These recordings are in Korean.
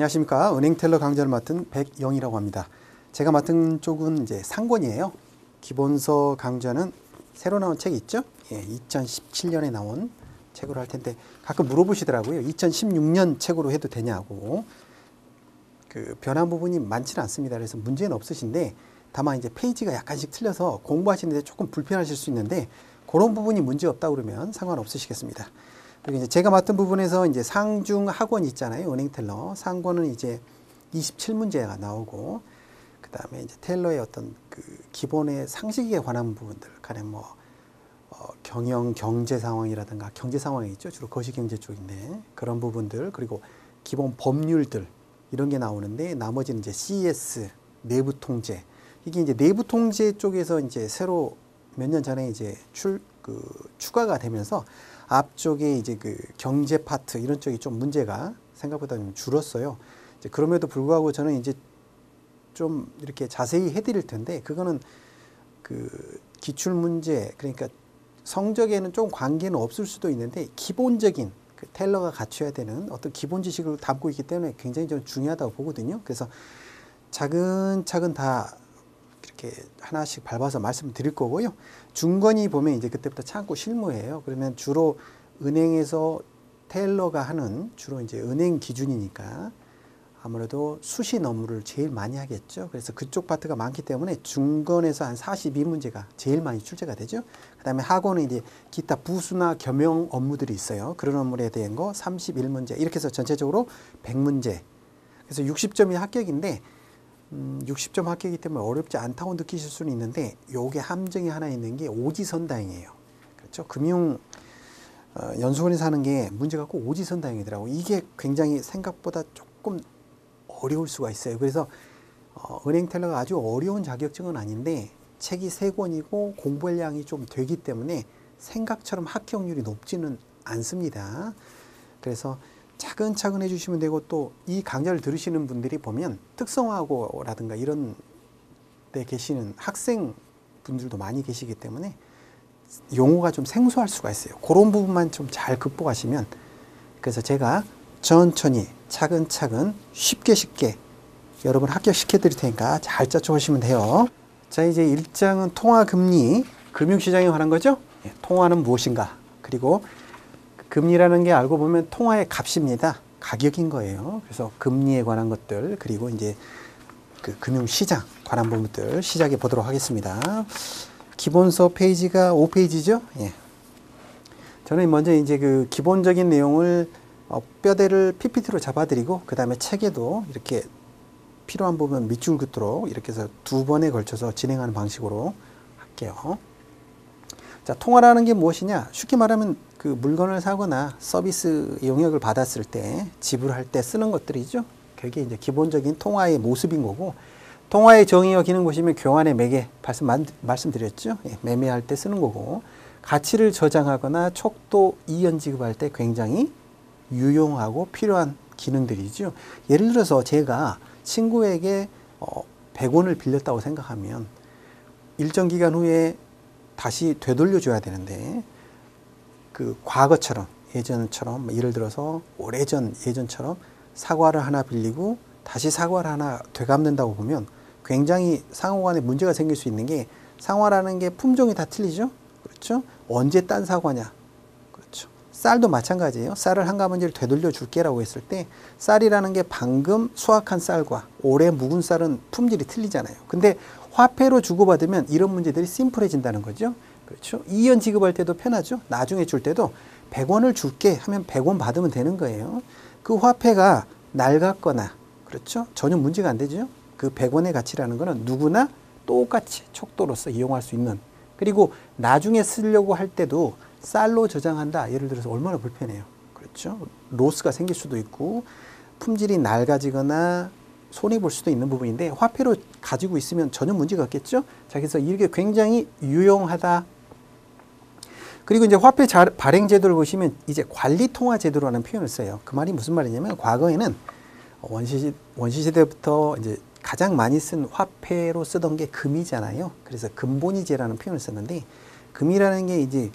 안녕하십니까. 은행 텔러 강좌를 맡은 백영이라고 합니다. 제가 맡은 쪽은 이제 상권이에요. 기본서 강좌는 새로 나온 책이 있죠? 예, 2017년에 나온 책으로 할 텐데 가끔 물어보시더라고요. 2016년 책으로 해도 되냐고. 그 변한 부분이 많지는 않습니다. 그래서 문제는 없으신데 다만 이제 페이지가 약간씩 틀려서 공부하시는데 조금 불편하실 수 있는데 그런 부분이 문제 없다 그러면 상관없으시겠습니다. 그리고 이제 제가 맡은 부분에서 이제 상중 학원 있잖아요. 은행 텔러. 상권은 이제 27문제가 나오고 그 다음에 이제 텔러의 어떤 그 기본의 상식에 관한 부분들, 간에 뭐 어, 경영 경제 상황이라든가 경제 상황이 있죠. 주로 거시 경제 쪽인데 그런 부분들 그리고 기본 법률들 이런 게 나오는데 나머지는 이제 CES 내부 통제 이게 이제 내부 통제 쪽에서 이제 새로 몇 년 전에 이제 출 그 추가가 되면서 앞쪽에 이제 그 경제 파트 이런 쪽이 좀 문제가 생각보다 좀 줄었어요. 그럼에도 불구하고 저는 이제 좀 이렇게 자세히 해드릴 텐데 그거는 그 기출 문제 그러니까 성적에는 좀 관계는 없을 수도 있는데 기본적인 그 텔러가 갖춰야 되는 어떤 기본 지식을 담고 있기 때문에 굉장히 좀 중요하다고 보거든요. 그래서 차근차근 다 이렇게 하나씩 밟아서 말씀드릴 거고요. 중건이 보면 이제 그때부터 창구 실무예요. 그러면 주로 은행에서 텔러가 하는 주로 이제 은행 기준이니까 아무래도 수신 업무를 제일 많이 하겠죠. 그래서 그쪽 파트가 많기 때문에 중건에서 한 42문제가 제일 많이 출제가 되죠. 그 다음에 학원은 이제 기타 부수나 겸용 업무들이 있어요. 그런 업무에 대한 거 31문제. 이렇게 해서 전체적으로 100문제. 그래서 60점이 합격인데, 음, 60점 합격이기 때문에 어렵지 않다고 느끼실 수는 있는데, 요게 함정이 하나 있는 게 오지선다행이에요. 그렇죠. 금융, 어, 연수원에서 하는 게 문제가 꼭 오지선다행이더라고. 이게 굉장히 생각보다 조금 어려울 수가 있어요. 그래서 어, 은행 텔러가 아주 어려운 자격증은 아닌데 책이 세 권이고 공부할 양이 좀 되기 때문에 생각처럼 합격률이 높지는 않습니다. 그래서 차근차근 해주시면 되고 또 이 강좌를 들으시는 분들이 보면 특성화고라든가 이런 데 계시는 학생 분들도 많이 계시기 때문에 용어가 좀 생소할 수가 있어요. 그런 부분만 좀 잘 극복하시면 그래서 제가 천천히 차근차근 쉽게 쉽게 여러분 합격시켜 드릴 테니까 잘 짜쳐보시면 돼요. 자, 이제 1장은 통화금리, 금융시장에 관한 거죠. 예, 통화는 무엇인가? 그리고 금리라는 게 알고 보면 통화의 값입니다. 가격인 거예요. 그래서 금리에 관한 것들, 그리고 이제 그 금융시장 관한 부분들 시작해 보도록 하겠습니다. 기본서 페이지가 5페이지죠. 예. 저는 먼저 이제 그 기본적인 내용을 어, 뼈대를 PPT로 잡아드리고 그 다음에 책에도 이렇게 필요한 부분 밑줄 긋도록 이렇게 해서 두 번에 걸쳐서 진행하는 방식으로 할게요. 자, 통화라는 게 무엇이냐? 쉽게 말하면 그 물건을 사거나 서비스 용역을 받았을 때 지불할 때 쓰는 것들이죠. 그게 이제 기본적인 통화의 모습인 거고 통화의 정의와 기능 보시면 교환의 매개 말씀, 말씀드렸죠. 예, 매매할 때 쓰는 거고 가치를 저장하거나 촉도 이연 지급할 때 굉장히 유용하고 필요한 기능들이죠. 예를 들어서 제가 친구에게 어, 100원을 빌렸다고 생각하면 일정 기간 후에 다시 되돌려 줘야 되는데 그 과거처럼 예전처럼 뭐 예를 들어서 오래전 예전처럼 사과를 하나 빌리고 다시 사과를 하나 되갚는다고 보면 굉장히 상호 간에 문제가 생길 수 있는 게 상화라는 게 품종이 다 틀리죠. 그렇죠? 언제 딴 사과냐? 그렇죠. 쌀도 마찬가지예요. 쌀을 한 가문지를 되돌려 줄게라고 했을 때 쌀이라는 게 방금 수확한 쌀과 올해 묵은 쌀은 품질이 틀리잖아요. 근데 화폐로 주고받으면 이런 문제들이 심플해진다는 거죠. 그렇죠. 이연 지급할 때도 편하죠. 나중에 줄 때도 100원을 줄게 하면 100원 받으면 되는 거예요. 그 화폐가 낡았거나 그렇죠. 전혀 문제가 안 되죠. 그 100원의 가치라는 거는 누구나 똑같이 촉도로서 이용할 수 있는 그리고 나중에 쓰려고 할 때도 쌀로 저장한다. 예를 들어서 얼마나 불편해요. 그렇죠. 로스가 생길 수도 있고 품질이 낡아지거나 손해 볼 수도 있는 부분인데 화폐로 가지고 있으면 전혀 문제가 없겠죠. 자, 그래서 이게 굉장히 유용하다. 그리고 이제 화폐 발행 제도를 보시면 이제 관리 통화 제도라는 표현을 써요. 그 말이 무슨 말이냐면 과거에는 원시 원시 시대부터 이제 가장 많이 쓴 화폐로 쓰던 게 금이잖아요. 그래서 금본위제라는 표현을 썼는데 금이라는 게 이제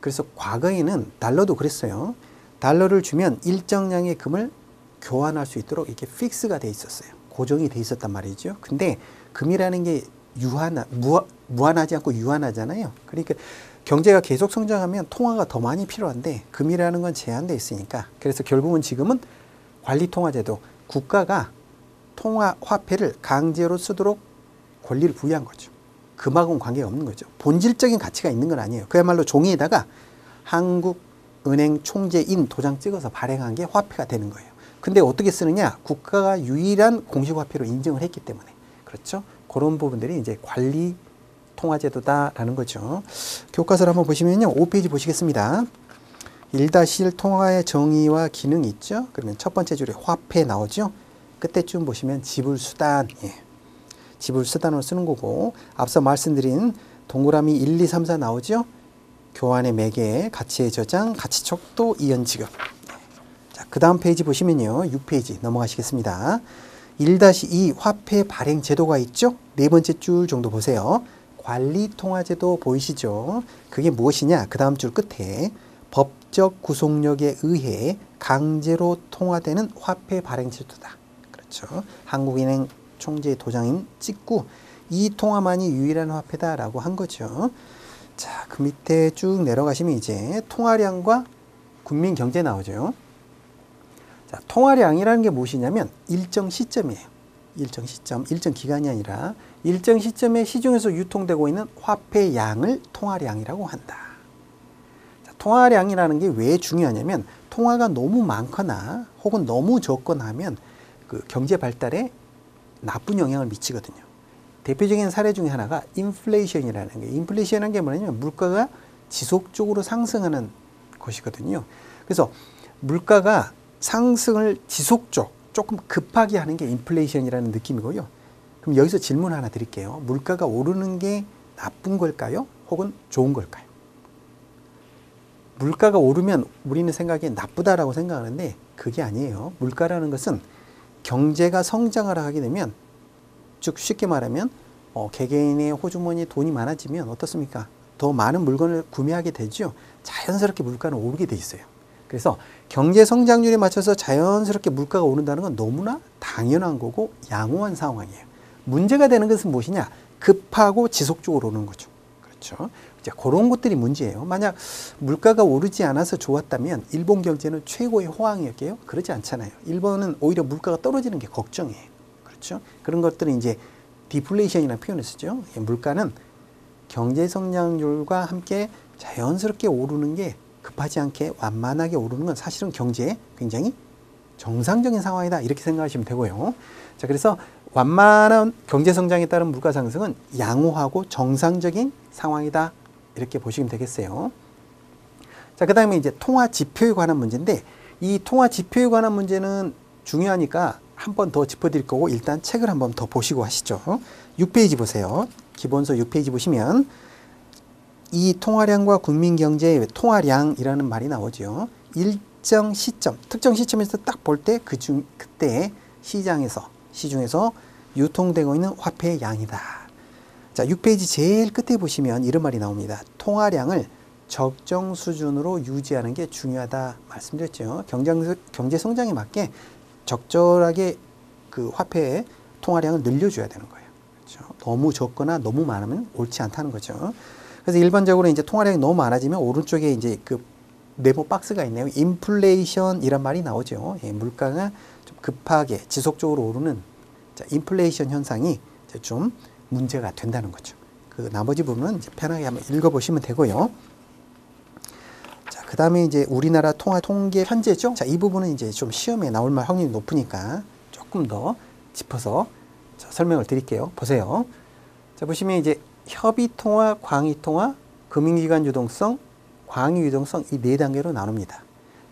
그래서 과거에는 달러도 그랬어요. 달러를 주면 일정량의 금을 교환할 수 있도록 이렇게 픽스가 돼 있었어요. 고정이 돼 있었단 말이죠. 근데 금이라는 게 유한 무, 무한하지 않고 유한하잖아요. 그러니까 경제가 계속 성장하면 통화가 더 많이 필요한데 금이라는 건 제한돼 있으니까 그래서 결국은 지금은 관리 통화제도 국가가 통화 화폐를 강제로 쓰도록 권리를 부여한 거죠. 금하고는 관계가 없는 거죠. 본질적인 가치가 있는 건 아니에요. 그야말로 종이에다가 한국은행 총재인 도장 찍어서 발행한 게 화폐가 되는 거예요. 근데 어떻게 쓰느냐? 국가가 유일한 공식 화폐로 인정을 했기 때문에. 그렇죠? 그런 부분들이 이제 관리 통화제도다라는 거죠. 교과서를 한번 보시면요. 5페이지 보시겠습니다. 1-1 통화의 정의와 기능이 있죠. 그러면 첫 번째 줄에 화폐 나오죠. 끝에쯤 보시면 지불 수단. 예. 지불 수단으로 쓰는 거고 앞서 말씀드린 동그라미 1, 2, 3, 4 나오죠. 교환의 매개, 가치의 저장, 가치 척도, 이연 지급. 자, 그 다음 페이지 보시면요. 6페이지 넘어가시겠습니다. 1-2 화폐 발행 제도가 있죠. 네 번째 줄 정도 보세요. 관리 통화 제도 보이시죠? 그게 무엇이냐? 그 다음 줄 끝에 법적 구속력에 의해 강제로 통화되는 화폐 발행 제도다. 그렇죠. 한국은행 총재 도장인 찍고 이 통화만이 유일한 화폐다라고 한 거죠. 자, 그 밑에 쭉 내려가시면 이제 통화량과 국민 경제 나오죠. 자, 통화량이라는 게 무엇이냐면 일정 시점이에요. 일정 시점, 일정 기간이 아니라 일정 시점에 시중에서 유통되고 있는 화폐 양을 통화량이라고 한다. 자, 통화량이라는 게 왜 중요하냐면 통화가 너무 많거나 혹은 너무 적거나 하면 그 경제 발달에 나쁜 영향을 미치거든요. 대표적인 사례 중에 하나가 인플레이션이라는 게 인플레이션이라는 게 뭐냐면 물가가 지속적으로 상승하는 것이거든요. 그래서 물가가 상승을 지속적 조금 급하게 하는 게 인플레이션이라는 느낌이고요. 그럼 여기서 질문 하나 드릴게요. 물가가 오르는 게 나쁜 걸까요? 혹은 좋은 걸까요? 물가가 오르면 우리는 생각에 나쁘다라고 생각하는데 그게 아니에요. 물가라는 것은 경제가 성장을 하게 되면 즉 쉽게 말하면 어, 개개인의 호주머니에 돈이 많아지면 어떻습니까? 더 많은 물건을 구매하게 되죠. 자연스럽게 물가는 오르게 돼 있어요. 그래서 경제 성장률에 맞춰서 자연스럽게 물가가 오른다는 건 너무나 당연한 거고 양호한 상황이에요. 문제가 되는 것은 무엇이냐? 급하고 지속적으로 오르는 거죠. 그렇죠. 이제 그런 것들이 문제예요. 만약 물가가 오르지 않아서 좋았다면 일본 경제는 최고의 호황이었게요. 그러지 않잖아요. 일본은 오히려 물가가 떨어지는 게 걱정이에요. 그렇죠. 그런 것들은 이제 디플레이션이라는 표현을 쓰죠. 물가는 경제 성장률과 함께 자연스럽게 오르는 게 급하지 않게 완만하게 오르는 건 사실은 경제에 굉장히 정상적인 상황이다. 이렇게 생각하시면 되고요. 자, 그래서 완만한 경제 성장에 따른 물가 상승은 양호하고 정상적인 상황이다. 이렇게 보시면 되겠어요. 자, 그 다음에 이제 통화 지표에 관한 문제인데 이 통화 지표에 관한 문제는 중요하니까 한 번 더 짚어드릴 거고 일단 책을 한 번 더 보시고 하시죠. 6페이지 보세요. 기본서 6페이지 보시면 이 통화량과 국민 경제의 통화량이라는 말이 나오죠. 일정 시점, 특정 시점에서 딱 볼 때 그 중, 그때 시장에서, 시중에서 유통되고 있는 화폐의 양이다. 자, 6페이지 제일 끝에 보시면 이런 말이 나옵니다. 통화량을 적정 수준으로 유지하는 게 중요하다 말씀드렸죠. 경장, 경제 성장에 맞게 적절하게 그 화폐의 통화량을 늘려줘야 되는 거예요. 그렇죠? 너무 적거나 너무 많으면 옳지 않다는 거죠. 그래서 일반적으로 이제 통화량이 너무 많아지면 오른쪽에 이제 그 네모 박스가 있네요. 인플레이션이란 말이 나오죠. 예, 물가가 좀 급하게 지속적으로 오르는 자, 인플레이션 현상이 좀 문제가 된다는 거죠. 그 나머지 부분은 이제 편하게 한번 읽어보시면 되고요. 자, 그 다음에 이제 우리나라 통화 통계 현재죠. 자, 이 부분은 이제 좀 시험에 나올 말 확률이 높으니까 조금 더 짚어서 설명을 드릴게요. 보세요. 자, 보시면 이제 협의통화, 광의통화, 금융기관 유동성, 광의 유동성 이 네 단계로 나눕니다.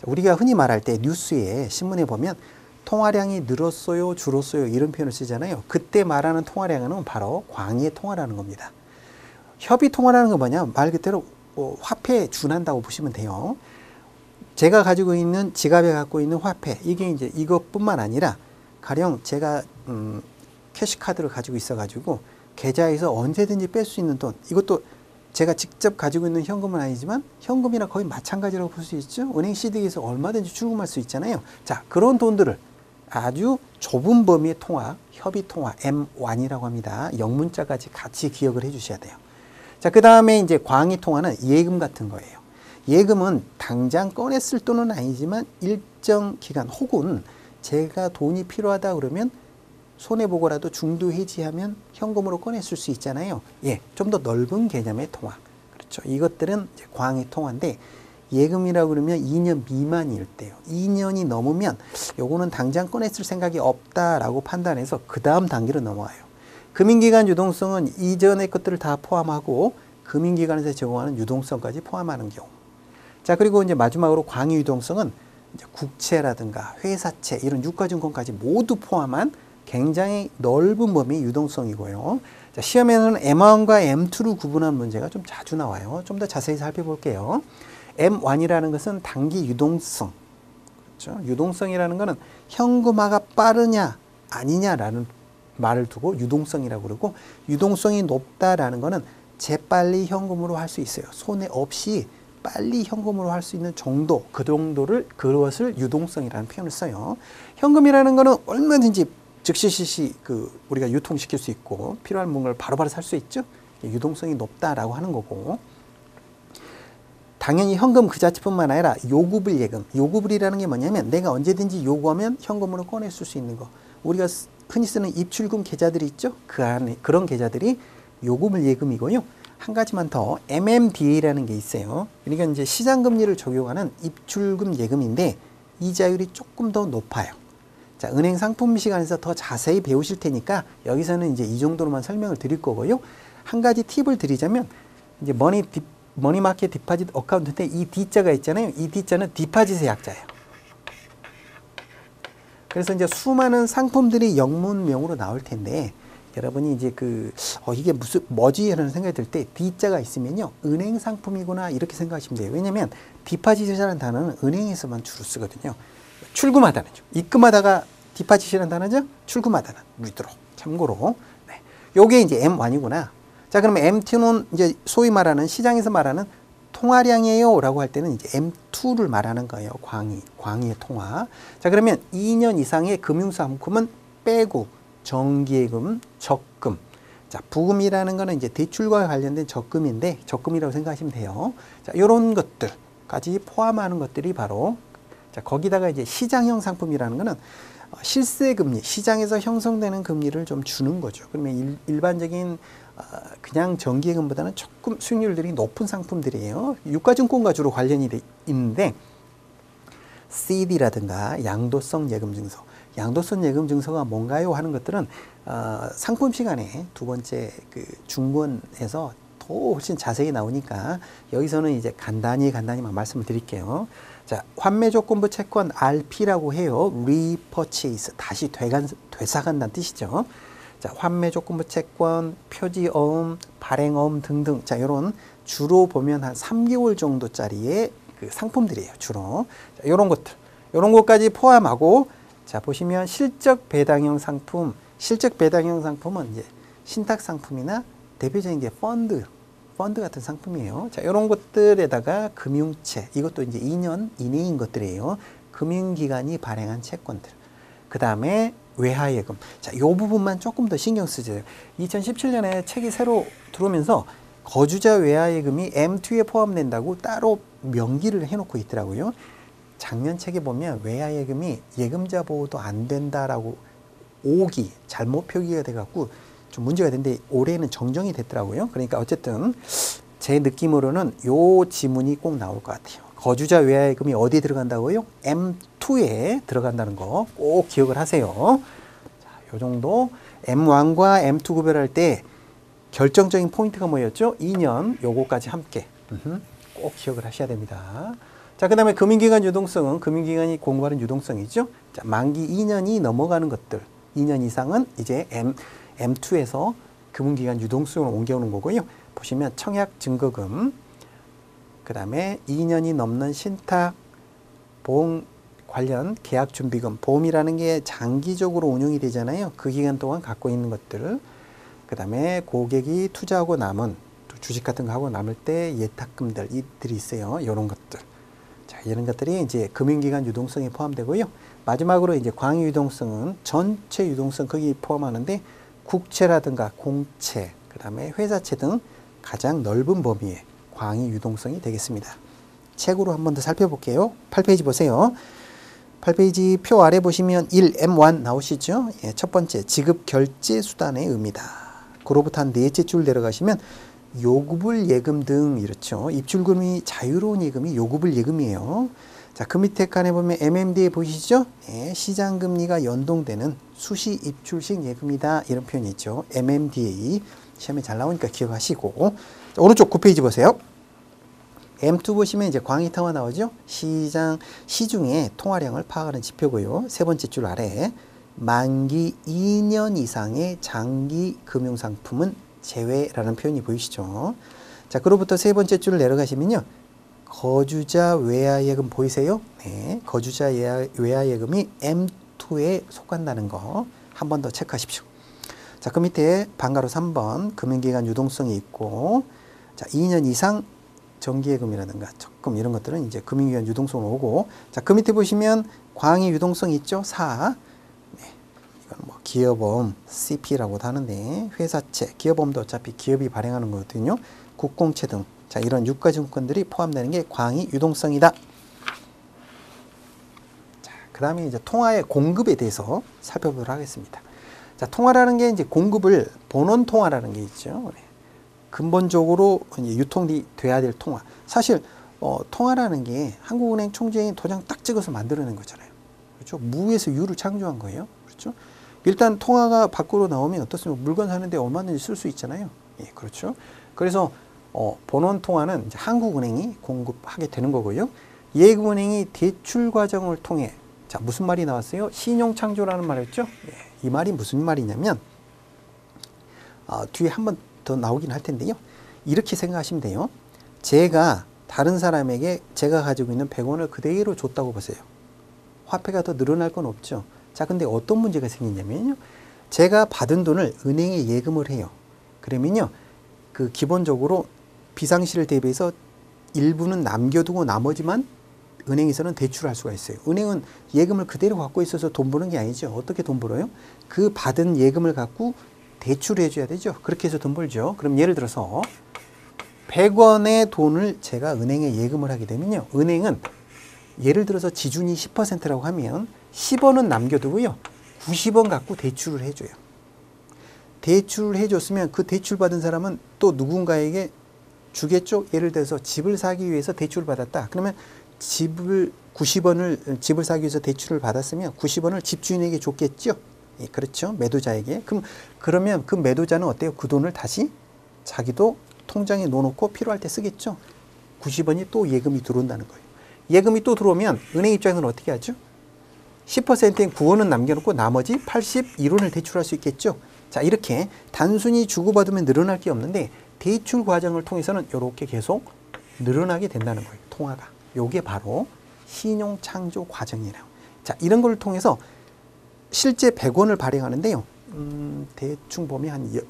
우리가 흔히 말할 때 뉴스에 신문에 보면 통화량이 늘었어요, 줄었어요 이런 표현을 쓰잖아요. 그때 말하는 통화량은 바로 광의의 통화라는 겁니다. 협의 통화라는 건 뭐냐? 말 그대로 어, 화폐에 준한다고 보시면 돼요. 제가 가지고 있는 지갑에 갖고 있는 화폐 이게 이제 이것뿐만 아니라 가령 제가 음, 캐시카드를 가지고 있어 가지고 계좌에서 언제든지 뺄 수 있는 돈 이것도 제가 직접 가지고 있는 현금은 아니지만 현금이나 거의 마찬가지라고 볼 수 있죠. 은행 CD에서 얼마든지 출금할 수 있잖아요. 자 그런 돈들을 아주 좁은 범위의 통화, 협의 통화 M1이라고 합니다. 영문자까지 같이 기억을 해 주셔야 돼요. 자, 그 다음에 이제 광의 통화는 예금 같은 거예요. 예금은 당장 꺼냈을 돈은 아니지만 일정 기간 혹은 제가 돈이 필요하다 그러면 손해보고라도 중도 해지하면 현금으로 꺼냈을 수 있잖아요. 예, 좀 더 넓은 개념의 통화. 그렇죠. 이것들은 광의 통화인데 예금이라고 그러면 2년 미만일 때요. 2년이 넘으면 요거는 당장 꺼냈을 생각이 없다라고 판단해서 그 다음 단계로 넘어와요. 금융기관 유동성은 이전의 것들을 다 포함하고 금융기관에서 제공하는 유동성까지 포함하는 경우. 자, 그리고 이제 마지막으로 광의 유동성은 국채라든가 회사채 이런 유가증권까지 모두 포함한 굉장히 넓은 범위 유동성이고요. 자, 시험에는 M1과 M2로 구분한 문제가 좀 자주 나와요. 좀 더 자세히 살펴볼게요. M1이라는 것은 단기 유동성. 그렇죠? 유동성이라는 것은 현금화가 빠르냐 아니냐라는 말을 두고 유동성이라고 그러고 유동성이 높다라는 것은 재빨리 현금으로 할 수 있어요. 손해 없이 빨리 현금으로 할 수 있는 정도, 그 정도를 그것을 유동성이라는 표현을 써요. 현금이라는 것은 얼마든지 즉시 실시 그 우리가 유통시킬 수 있고 필요한 물건을 바로바로 살 수 있죠. 유동성이 높다라고 하는 거고. 당연히 현금 그 자체뿐만 아니라 요구불 예금. 요구불이라는 게 뭐냐면 내가 언제든지 요구하면 현금으로 꺼내 쓸 수 있는 거. 우리가 흔히 쓰는 입출금 계좌들이 있죠. 그 안에 그런 계좌들이 요구불 예금이고요. 한 가지만 더 MMDA라는 게 있어요. 그러니까 이제 시장 금리를 적용하는 입출금 예금인데 이자율이 조금 더 높아요. 자, 은행 상품 시간에서 더 자세히 배우실 테니까 여기서는 이제 이 정도로만 설명을 드릴 거고요. 한 가지 팁을 드리자면 이제 money D, money market deposit account인데 이 D자가 있잖아요. 이 D자는 deposit의 약자예요. 그래서 이제 수많은 상품들이 영문명으로 나올 텐데 여러분이 이제 그, 어, 이게 무슨, 뭐지? 라는 생각이 들 때 D자가 있으면요. 은행 상품이구나. 이렇게 생각하시면 돼요. 왜냐면 디파짓이라는 단어는 은행에서만 주로 쓰거든요. 출금하다는 죠. 입금하다가 디파짓이라는 단어죠. 출금하다는 위드로. 참고로. 네. 요게 이제 M1이구나. 자, 그러면 M2는 이제 소위 말하는 시장에서 말하는 통화량이에요 라고 할 때는 이제 M2를 말하는 거예요. 광의, 광의의 통화. 자, 그러면 2년 이상의 금융상품은 빼고 정기예금, 적금. 자, 부금이라는 거는 이제 대출과 관련된 적금인데 적금이라고 생각하시면 돼요. 자, 요런 것들까지 포함하는 것들이 바로 자, 거기다가 이제 시장형 상품이라는 거는 어, 실세 금리, 시장에서 형성되는 금리를 좀 주는 거죠. 그러면 일, 반적인 어, 그냥 정기예금보다는 조금 수익률들이 높은 상품들이에요. 유가증권과 주로 관련이 돼 있는데 CD라든가 양도성 예금 증서 양도성 예금 증서가 뭔가요 하는 것들은 어, 상품 시간에 두 번째 그 중권에서 더 훨씬 자세히 나오니까 여기서는 이제 간단히 간단히만 말씀을 드릴게요. 자, 환매 조건부 채권 RP라고 해요. repurchase 다시 되간, 되사간다는 뜻이죠. 자, 환매 조건부 채권, 표지 어음, 발행 어음 등등. 자, 이런 주로 보면 한 3개월 정도짜리의 그 상품들이에요. 주로. 자, 이런 것들. 이런 것까지 포함하고 자, 보시면 실적 배당형 상품, 실적 배당형 상품은 이제 신탁 상품이나 대표적인 게 펀드, 펀드 같은 상품이에요. 자, 이런 것들에다가 금융채, 이것도 이제 2년 이내인 것들이에요. 금융기관이 발행한 채권들. 그 다음에 외화예금. 자, 요 부분만 조금 더 신경 쓰죠. 2017년에 책이 새로 들어오면서 거주자 외화예금이 M2에 포함된다고 따로 명기를 해놓고 있더라고요. 작년 책에 보면 외야 예금이 예금자 보호도 안 된다라고 오기 잘못 표기가 돼갖고 좀 문제가 됐는데 올해는 정정이 됐더라고요. 그러니까 어쨌든 제 느낌으로는 요 지문이 꼭 나올 것 같아요. 거주자 외야 예금이 어디에 들어간다고요? M2에 들어간다는 거 꼭 기억을 하세요. 자, 요 정도 M1과 M2 구별할 때 결정적인 포인트가 뭐였죠? 2년 요거까지 함께 꼭 기억을 하셔야 됩니다. 자, 그 다음에 금융기관 유동성은 금융기관이 공부하는 유동성이죠. 자, 만기 2년이 넘어가는 것들, 2년 이상은 이제 M, M2에서 금융기관 유동성으로 옮겨오는 거고요. 보시면 청약 증거금, 그 다음에 2년이 넘는 신탁, 보험 관련 계약 준비금, 보험이라는 게 장기적으로 운용이 되잖아요. 그 기간 동안 갖고 있는 것들, 그 다음에 고객이 투자하고 남은 주식 같은 거 하고 남을 때 예탁금들 이들이 있어요. 이런 것들. 자, 이런 것들이 이제 금융기관 유동성에 포함되고요. 마지막으로 이제 광의 유동성은 전체 유동성 거기 포함하는데 국채라든가 공채, 그 다음에 회사채 등 가장 넓은 범위의 광의 유동성이 되겠습니다. 책으로 한 번 더 살펴볼게요. 8페이지 보세요. 8페이지 표 아래 보시면 1M1 나오시죠? 예, 첫 번째 지급 결제 수단의 의미다. 그로부터 한 넷째 줄 내려가시면 요구불 예금 등 이렇죠. 입출금이 자유로운 예금이 요구불 예금이에요. 자, 그 밑에 칸에 보면 MMD에 보이시죠? 네, 시장 금리가 연동되는 수시 입출식 예금이다. 이런 표현이 있죠. MMDA. 시험에 잘 나오니까 기억하시고. 자, 오른쪽 9페이지 보세요. M2 보시면 이제 광의통화 나오죠? 시장, 시중의 통화량을 파악하는 지표고요. 세 번째 줄 아래 만기 2년 이상의 장기 금융상품은 제외라는 표현이 보이시죠? 자, 그로부터 세 번째 줄을 내려가시면요. 거주자 외화예금 보이세요? 네. 거주자 외화예금이 M2에 속한다는 거 한 번 더 체크하십시오. 자, 그 밑에 반가로 3번 금융기관 유동성이 있고 자, 2년 이상 정기예금이라든가 적금 이런 것들은 이제 금융기관 유동성 오고 자, 그 밑에 보시면 광의 유동성 있죠? 4. 네. 이건 뭐 기업보험 CP라고도 하는데 회사채, 기업보험도 어차피 기업이 발행하는 거거든요. 국공채 등 자, 이런 유가증권들이 포함되는 게 광의 유동성이다. 자, 그 다음에 이제 통화의 공급에 대해서 살펴보도록 하겠습니다. 자, 통화라는 게 이제 공급을 본원 통화라는 게 있죠. 네. 근본적으로 유통이 돼야 될 통화. 사실 어, 통화라는 게 한국은행 총재이 도장 딱 찍어서 만들어낸 거잖아요. 그렇죠? 무에서 유를 창조한 거예요. 그렇죠? 일단 통화가 밖으로 나오면 어떻습니까? 물건 사는데 얼마든지 쓸 수 있잖아요. 예, 그렇죠. 그래서 어, 본원 통화는 한국은행이 공급하게 되는 거고요. 예금은행이 대출 과정을 통해 자 무슨 말이 나왔어요? 신용 창조라는 말이었죠. 예, 이 말이 무슨 말이냐면 어, 뒤에 한 번 더 나오긴 할 텐데요. 이렇게 생각하시면 돼요. 제가 다른 사람에게 제가 가지고 있는 100원을 그대로 줬다고 보세요. 화폐가 더 늘어날 건 없죠. 자, 근데 어떤 문제가 생기냐면요. 제가 받은 돈을 은행에 예금을 해요. 그러면요. 그 기본적으로 비상시를 대비해서 일부는 남겨두고 나머지만 은행에서는 대출할 수가 있어요. 은행은 예금을 그대로 갖고 있어서 돈 버는 게 아니죠. 어떻게 돈 벌어요? 그 받은 예금을 갖고 대출해 줘야 되죠. 그렇게 해서 돈 벌죠. 그럼 예를 들어서 100원의 돈을 제가 은행에 예금을 하게 되면요. 은행은 예를 들어서 지준이 10%라고 하면 10원은 남겨두고요. 90원 갖고 대출을 해줘요. 대출을 해줬으면 그 대출 받은 사람은 또 누군가에게 주겠죠. 예를 들어서 집을 사기 위해서 대출을 받았다. 그러면 집을 90원을 집을 사기 위해서 대출을 받았으면 90원을 집주인에게 줬겠죠. 예, 그렇죠. 매도자에게. 그럼 그러면 그 매도자는 어때요? 그 돈을 다시 자기도 통장에 넣어놓고 필요할 때 쓰겠죠. 90원이 또 예금이 들어온다는 거예요. 예금이 또 들어오면 은행 입장에서는 어떻게 하죠? 10%인 9원은 남겨놓고 나머지 81원을 대출할 수 있겠죠. 자 이렇게 단순히 주고받으면 늘어날 게 없는데 대출 과정을 통해서는 이렇게 계속 늘어나게 된다는 거예요. 통화가. 요게 바로 신용 창조 과정이에요. 자 이런 걸 통해서 실제 100원을 발행하는데요. 음, 대충 보면 한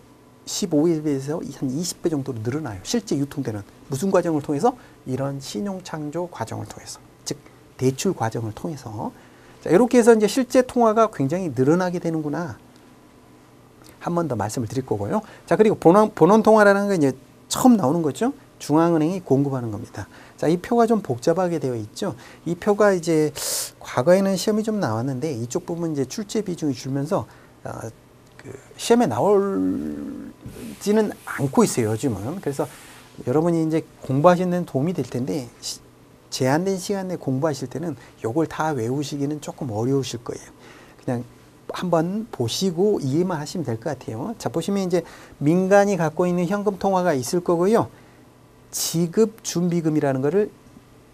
15배에서 한 20배 정도로 늘어나요. 실제 유통되는 무슨 과정을 통해서 이런 신용 창조 과정을 통해서 즉 대출 과정을 통해서 자, 이렇게 해서 이제 실제 통화가 굉장히 늘어나게 되는구나. 한 번 더 말씀을 드릴 거고요. 자, 그리고 본원, 본원 통화라는 건 이제 처음 나오는 거죠. 중앙은행이 공급하는 겁니다. 자, 이 표가 좀 복잡하게 되어 있죠. 이 표가 이제 과거에는 시험이 좀 나왔는데 이쪽 부분 이제 출제 비중이 줄면서 어, 그 시험에 나올지는 않고 있어요. 요즘은. 그래서 여러분이 이제 공부하시는 데는 도움이 될 텐데 시, 제한된 시간 내에 공부하실 때는 요걸 다 외우시기는 조금 어려우실 거예요. 그냥 한번 보시고 이해만 하시면 될 것 같아요. 자, 보시면 이제 민간이 갖고 있는 현금 통화가 있을 거고요. 지급 준비금이라는 것을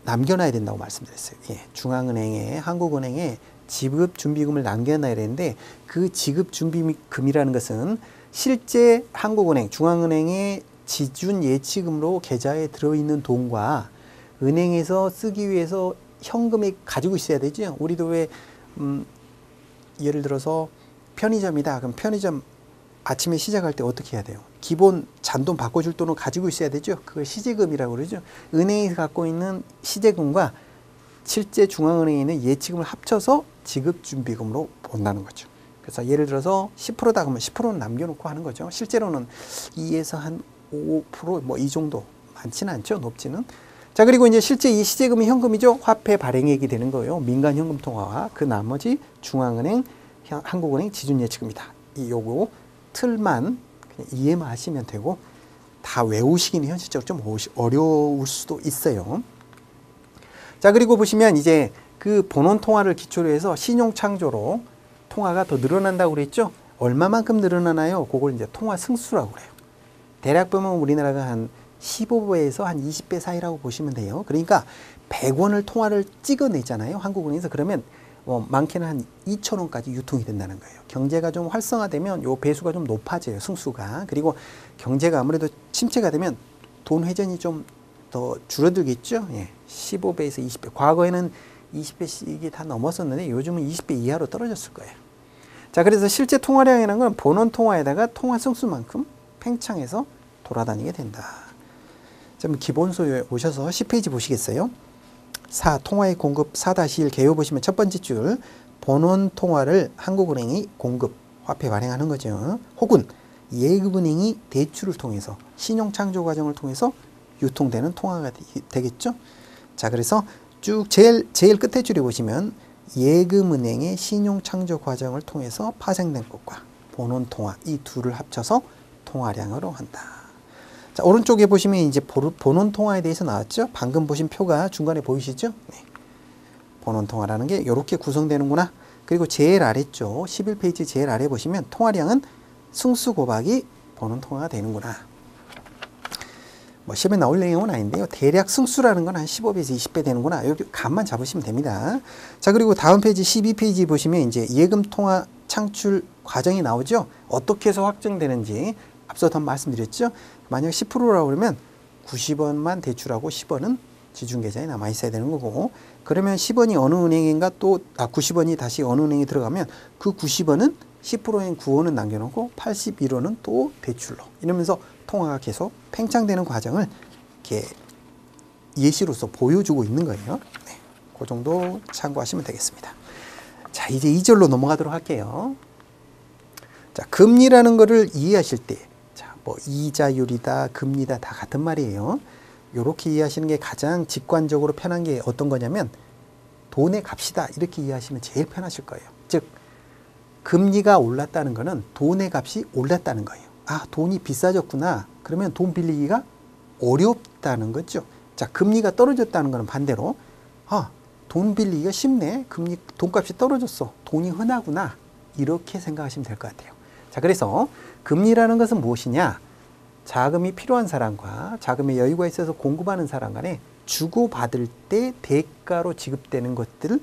남겨놔야 된다고 말씀드렸어요. 예, 중앙은행에 한국은행에 지급 준비금을 남겨놔야 되는데 그 지급 준비금이라는 것은 실제 한국은행 중앙은행의 지준 예치금으로 계좌에 들어있는 돈과 은행에서 쓰기 위해서 현금이 가지고 있어야 되죠. 우리도 왜 음, 예를 들어서 편의점이다. 그럼 편의점 아침에 시작할 때 어떻게 해야 돼요? 기본 잔돈 바꿔줄 돈을 가지고 있어야 되죠. 그걸 시제금이라고 그러죠. 은행이 갖고 있는 시제금과 실제 중앙은행에 있는 예치금을 합쳐서 지급준비금으로 본다는 거죠. 그래서 예를 들어서 10%다 그러면 10%는 남겨놓고 하는 거죠. 실제로는 2에서 한 5%뭐 이 정도 많지는 않죠. 높지는. 자 그리고 이제 실제 이 시제금이 현금이죠. 화폐 발행액이 되는 거예요. 민간 현금 통화와 그 나머지 중앙은행, 한국은행 지준 예치금이다. 이 요거 틀만 그냥 이해만 하시면 되고 다 외우시기는 현실적으로 좀 어려울 수도 있어요. 자 그리고 보시면 이제 그 본원 통화를 기초로 해서 신용 창조로 통화가 더 늘어난다고 그랬죠. 얼마만큼 늘어나나요? 그걸 이제 통화 승수라고 그래요. 대략 보면 우리나라가 한 15배에서 한 20배 사이라고 보시면 돼요. 그러니까 100원을 통화를 찍어내잖아요. 한국은행에서 그러면 뭐 많게는 한 2천 원까지 유통이 된다는 거예요. 경제가 좀 활성화되면 요 배수가 좀 높아져요. 승수가. 그리고 경제가 아무래도 침체가 되면 돈 회전이 좀 더 줄어들겠죠. 예. 15배에서 20배. 과거에는 20배씩이 다 넘었었는데 요즘은 20배 이하로 떨어졌을 거예요. 자, 그래서 실제 통화량이라는 건 본원 통화에다가 통화 승수만큼 팽창해서 돌아다니게 된다. 좀 기본소에 오셔서 10페이지 보시겠어요? 4. 통화의 공급 4-1 개요 보시면 첫 번째 줄 본원 통화를 한국은행이 공급 화폐 발행하는 거죠. 혹은 예금은행이 대출을 통해서 신용 창조 과정을 통해서 유통되는 통화가 되겠죠. 자, 그래서 쭉 제일 제일 끝에 줄에 보시면 예금은행의 신용 창조 과정을 통해서 파생된 것과 본원 통화 이 둘을 합쳐서 통화량으로 한다. 자, 오른쪽에 보시면 이제 본원 통화에 대해서 나왔죠. 방금 보신 표가 중간에 보이시죠? 네. 본원 통화라는 게 이렇게 구성되는구나. 그리고 제일 아래쪽 11페이지 제일 아래 보시면 통화량은 승수 고박이 본원 통화가 되는구나. 뭐 시험에 나올 내용은 아닌데요. 대략 승수라는 건 한 15배에서 20배 되는구나. 여기 감만 잡으시면 됩니다. 자, 그리고 다음 페이지 12페이지 보시면 이제 예금 통화 창출 과정이 나오죠. 어떻게 해서 확정되는지 앞서도 한 말씀드렸죠. 만약 10%라고 그러면 90원만 대출하고 10원은 지중계좌에 남아 있어야 되는 거고 그러면 10원이 어느 은행인가 또 아 90원이 다시 어느 은행에 들어가면 그 90원은 10%인 9원은 남겨놓고 81원은 또 대출로 이러면서 통화가 계속 팽창되는 과정을 이렇게 예시로서 보여주고 있는 거예요. 네, 그 정도 참고하시면 되겠습니다. 자 이제 2절로 넘어가도록 할게요. 자 금리라는 것을 이해하실 때 뭐 이자율이다, 금리다 다 같은 말이에요. 이렇게 이해하시는 게 가장 직관적으로 편한 게 어떤 거냐면 돈의 값이다 이렇게 이해하시면 제일 편하실 거예요. 즉 금리가 올랐다는 거는 돈의 값이 올랐다는 거예요. 아 돈이 비싸졌구나. 그러면 돈 빌리기가 어렵다는 거죠. 자 금리가 떨어졌다는 거는 반대로 아 돈 빌리기가 쉽네. 금리 돈값이 떨어졌어. 돈이 흔하구나. 이렇게 생각하시면 될 것 같아요. 자 그래서 금리라는 것은 무엇이냐? 자금이 필요한 사람과 자금의 여유가 있어서 공급하는 사람 간에 주고받을 때 대가로 지급되는 것들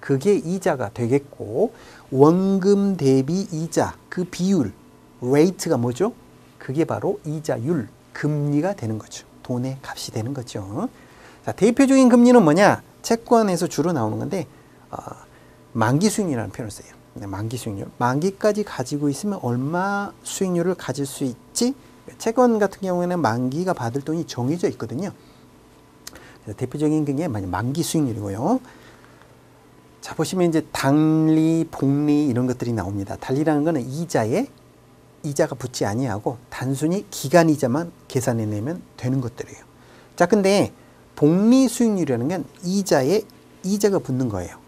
그게 이자가 되겠고 원금 대비 이자 그 비율 rate가 뭐죠? 그게 바로 이자율 금리가 되는 거죠. 돈의 값이 되는 거죠. 자, 대표적인 금리는 뭐냐? 채권에서 주로 나오는 건데 어, 만기 수익이라는 표현을 써요. 네, 만기 수익률. 만기까지 가지고 있으면 얼마 수익률을 가질 수 있지? 채권 같은 경우에는 만기가 받을 돈이 정해져 있거든요. 대표적인 게 만기 수익률이고요. 자, 보시면 이제 단리, 복리 이런 것들이 나옵니다. 단리라는 거는 이자에 이자가 붙지 아니하고 단순히 기간 이자만 계산해 내면 되는 것들이에요. 자, 근데 복리 수익률이라는 건 이자에 이자가 붙는 거예요.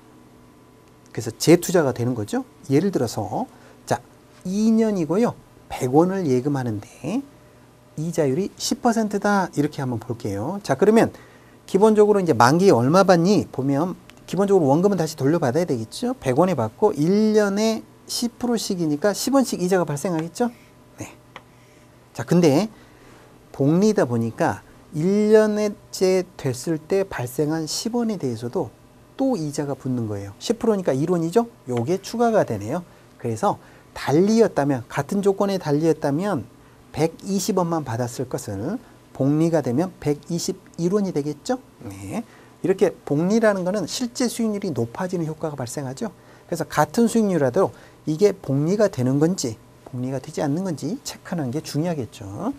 그래서 재투자가 되는 거죠. 예를 들어서 자 2년이고요. 100원을 예금하는데 이자율이 10%다 이렇게 한번 볼게요. 자 그러면 기본적으로 이제 만기에 얼마 받니 보면 기본적으로 원금은 다시 돌려받아야 되겠죠. 100원에 받고 1년에 10%씩이니까 10원씩 이자가 발생하겠죠. 네. 자 근데 복리다 보니까 1년째 됐을 때 발생한 10원에 대해서도 또 이자가 붙는 거예요. 10%니까 1원이죠? 요게 추가가 되네요. 그래서 달리였다면 같은 조건에 달리였다면 120원만 받았을 것을 복리가 되면 121원이 되겠죠? 네. 이렇게 복리라는 것은 실제 수익률이 높아지는 효과가 발생하죠. 그래서 같은 수익률이라도 이게 복리가 되는 건지 복리가 되지 않는 건지 체크하는 게 중요하겠죠.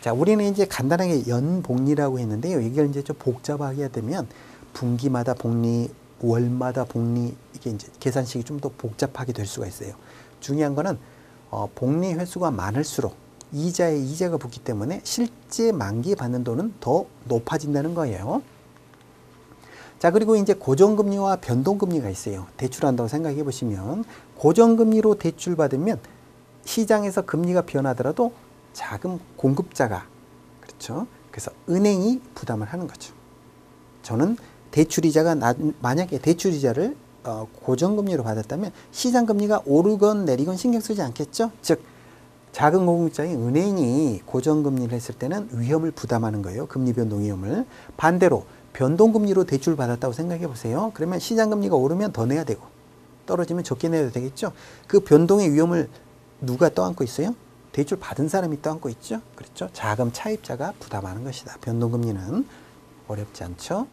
자, 우리는 이제 간단하게 연복리라고 했는데요. 이걸 이제 좀 복잡하게 되면 분기마다 복리 월마다 복리 이게 이제 계산식이 좀 더 복잡하게 될 수가 있어요. 중요한 거는 어, 복리 횟수가 많을수록 이자에 이자가 붙기 때문에 실제 만기에 받는 돈은 더 높아진다는 거예요. 자, 그리고 이제 고정금리와 변동금리가 있어요. 대출한다고 생각해 보시면 고정금리로 대출 받으면 시장에서 금리가 변하더라도 자금 공급자가 그렇죠. 그래서 은행이 부담을 하는 거죠. 저는 대출이자가 나, 만약에 대출이자를 어, 고정금리로 받았다면 시장금리가 오르건 내리건 신경 쓰지 않겠죠. 즉 자금 공급자인 은행이 고정금리를 했을 때는 위험을 부담하는 거예요. 금리 변동 위험을. 반대로 변동금리로 대출 받았다고 생각해 보세요. 그러면 시장금리가 오르면 더 내야 되고 떨어지면 적게 내야 되겠죠. 그 변동의 위험을 누가 떠안고 있어요? 대출 받은 사람이 떠안고 있죠. 그렇죠. 자금 차입자가 부담하는 것이다. 변동금리는 어렵지 않죠.